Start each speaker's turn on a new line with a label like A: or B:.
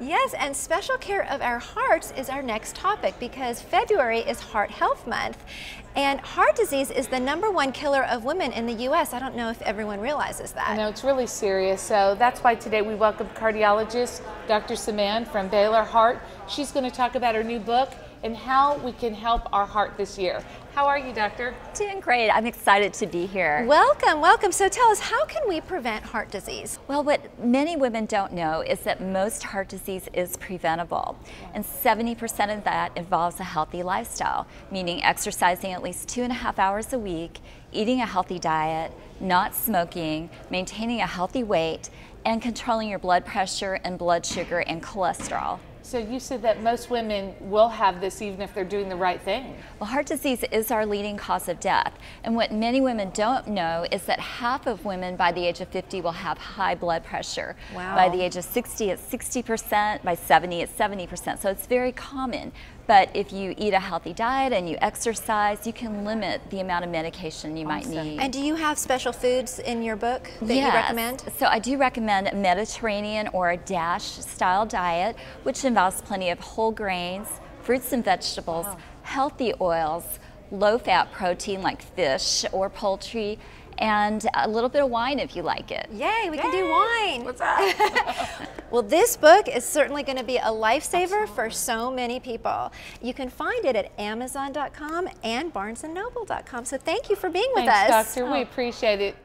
A: Yes, and special care of our hearts is our next topic because February is Heart Health Month. And heart disease is the number one killer of women in the U.S. I don't know if everyone realizes that.
B: Know, it's really serious. So that's why today we welcome cardiologist Dr. Samaan from Baylor Heart. She's going to talk about her new book and how we can help our heart this year. How are you, doctor?
C: Doing great. I'm excited to be here.
A: Welcome, welcome. So tell us, how can we prevent heart disease?
C: Well, what many women don't know is that most heart disease is preventable. And 70% of that involves a healthy lifestyle, meaning exercising at least two and a half hours a week, eating a healthy diet, not smoking, maintaining a healthy weight, and controlling your blood pressure and blood sugar and cholesterol.
B: So you said that most women will have this even if they're doing the right thing.
C: Well, heart disease is our leading cause of death. And what many women don't know is that half of women by the age of 50 will have high blood pressure.
A: Wow.
C: By the age of 60, it's 60%. By 70, it's 70%. So it's very common. But if you eat a healthy diet and you exercise, you can limit the amount of medication you awesome. might need.
A: And do you have special foods in your book that
C: yes.
A: you recommend?
C: So I do recommend a Mediterranean or a DASH style diet, which involves plenty of whole grains, fruits and vegetables, wow. healthy oils, low fat protein like fish or poultry, and a little bit of wine if you like it.
A: Yay, we Yay. can do wine.
B: What's that?
A: well, this book is certainly going to be a lifesaver for so many people. You can find it at Amazon.com and BarnesandNoble.com. So thank you for being
B: Thanks,
A: with
B: us. Doctor. Oh. We appreciate it.